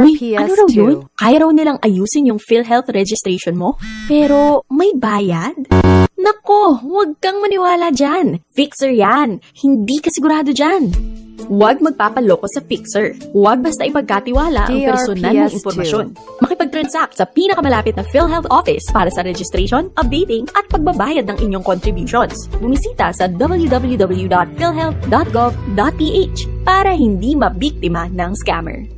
Uy, ano raw yun? Kaya raw nilang ayusin yung PhilHealth registration mo, pero may bayad? Nako, huwag kang maniwala dyan. Fixer yan. Hindi ka sigurado dyan. Huwag magpapaloko sa Fixer. Huwag basta ipagkatiwala ang personal mong impormasyon. Makipag-transact sa pinakamalapit na PhilHealth office para sa registration, updating, at pagbabayad ng inyong contributions. Bumisita sa www.philhealth.gov.ph para hindi mabiktima ng scammer.